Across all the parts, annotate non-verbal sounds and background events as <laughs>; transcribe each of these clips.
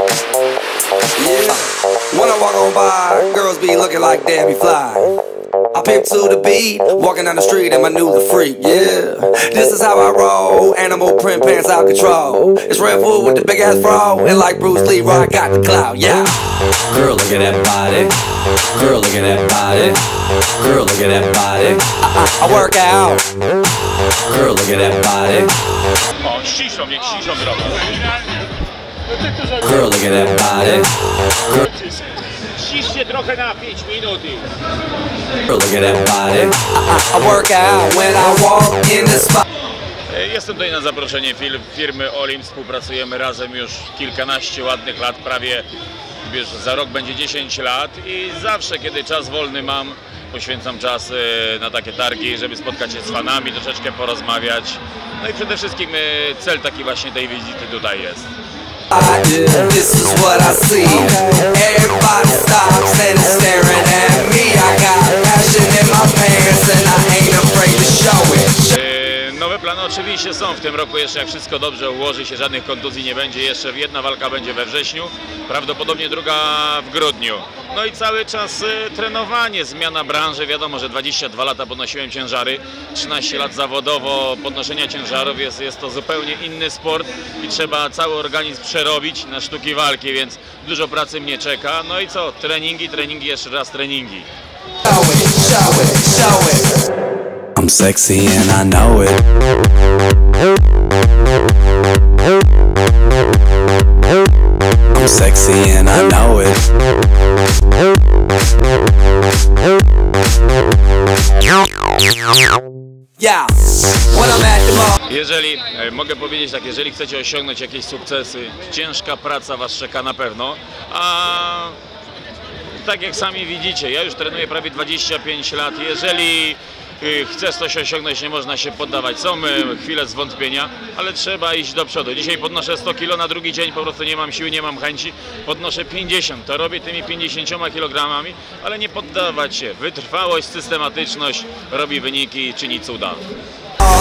When I walk on by, girls be looking like Debbie Fly. I pimp to the beat, walking down the street in my new the freak, yeah. This is how I roll, animal print pants out control. It's Red Bull with the big ass bro, and like Bruce Lee, I got the clout, yeah. Girl, look at that body. Girl, look at that body. Girl, look at that body. I, I work out. Girl, look at that body. O, ściszą, niech ściszą drogę. Girl, look at that body. Trochę na 5 minut i... Girl, look at that body. I, I work out when I walk in the spot. Jestem tutaj na zaproszenie firmy Olim. Współpracujemy razem już kilkanaście ładnych lat, prawie wiesz, za rok będzie 10 lat i zawsze, kiedy czas wolny mam, poświęcam czas e, na takie targi, żeby spotkać się z fanami, troszeczkę porozmawiać. No i przede wszystkim e, cel taki właśnie tej wizyty tutaj jest. I do. This is what I see. Everybody stops and is staring at me. I got passion in my pants and I ain't afraid to show plany oczywiście są w tym roku jeszcze, jak wszystko dobrze ułoży się, żadnych kontuzji nie będzie. Jeszcze jedna walka będzie we wrześniu, prawdopodobnie druga w grudniu. No i cały czas e, trenowanie, zmiana branży. Wiadomo, że 22 lata podnosiłem ciężary, 13 lat zawodowo podnoszenia ciężarów. Jest, jest to zupełnie inny sport i trzeba cały organizm przerobić na sztuki walki, więc dużo pracy mnie czeka. No i co? Treningi, treningi, jeszcze raz treningi. Show it, show sexy and I know it. I'm sexy and I know it. Yeah. When I'm at the mall. Jeżeli, e, mogę powiedzieć tak, jeżeli chcecie osiągnąć jakieś sukcesy, ciężka praca Was czeka na pewno, a tak jak sami widzicie, ja już trenuję prawie 25 lat, jeżeli y, chcesz coś osiągnąć, nie można się poddawać. Są y, chwile zwątpienia, ale trzeba iść do przodu. Dzisiaj podnoszę 100 kg, na drugi dzień po prostu nie mam siły, nie mam chęci, podnoszę 50. To robię tymi 50 kg, ale nie poddawać się. Wytrwałość, systematyczność robi wyniki czyni cuda.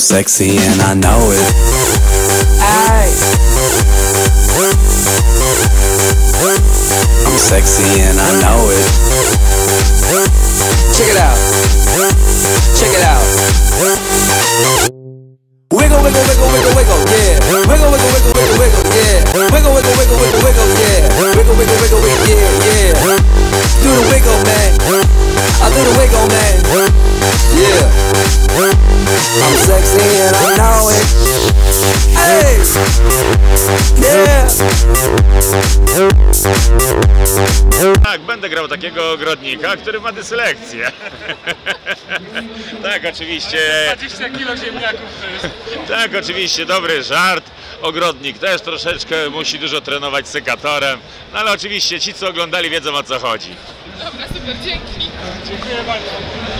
Sexy and I know it. Aye. I'm sexy and I know it. It będę grał takiego ogrodnika, który ma dyslekcję. <laughs> tak, oczywiście. 20 kilo ziemniaków to jest. Tak, oczywiście, dobry żart. Ogrodnik też troszeczkę musi dużo trenować sekatorem. No ale oczywiście ci, co oglądali, wiedzą o co chodzi. Dobra, super, dzięki. Dziękuję bardzo.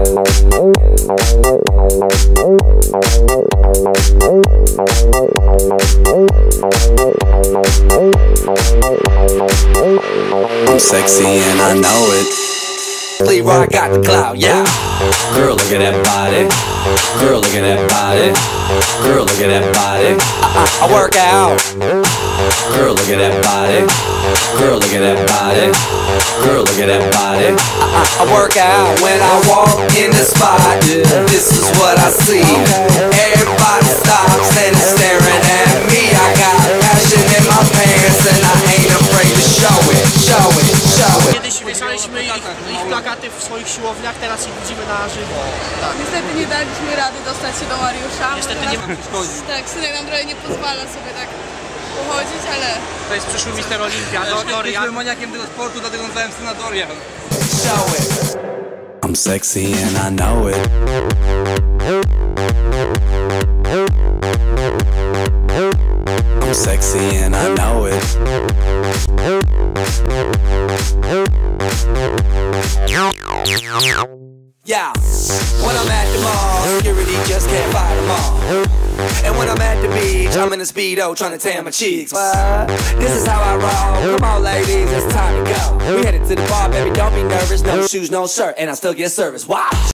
I. I'm sexy and I know it. Leroy got the clout, yeah. Girl, look at that body. Girl, look at that body. Girl, look at that body. I work out. Girl, look at that body. Girl, look at that body. Girl, look at that body. I, I, work out when I walk in the spot. This is what I see. Everybody stops and is staring at me. I got passion in my pants and I ain't afraid to show it, show it, show it. Kiedyś wieszaliśmy ich, ich plakaty w swoich siłowniach, teraz ich widzimy na żywo. Tak. Niestety nie daliśmy rady dostać się do Mariusza. Niestety nie nam przeszkodził. Tak, synek nam trochę nie pozwala sobie tak pochodzić, ale To jest przyszły mister Olimpia, do Dorian. maniakiem tego sportu, dlatego nazwałem syna Dorian. I'm sexy and I know it. I'm sexy and I know it. I'm in a speedo trying to tan my cheeks. What? This is how I roll. Come on, ladies, it's time to go. We headed to the bar, baby, don't be nervous. No shoes, no shirt, and I still get service. Watch.